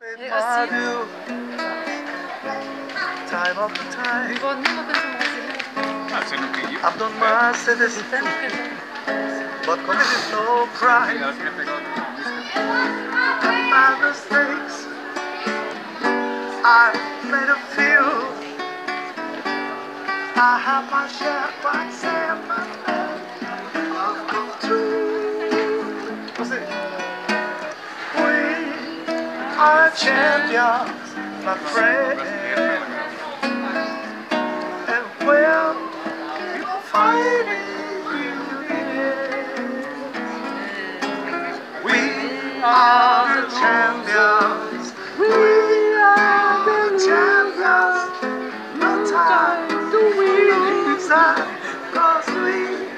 Time after time. I've done my saddest thing, but committed no crime. My mistakes, I've made a few. I have my share, but share my I'm I've come through. What's it? our champions, my friend. And well, you'll find it. We are the champions. We are the champions. No time to lose. Cause we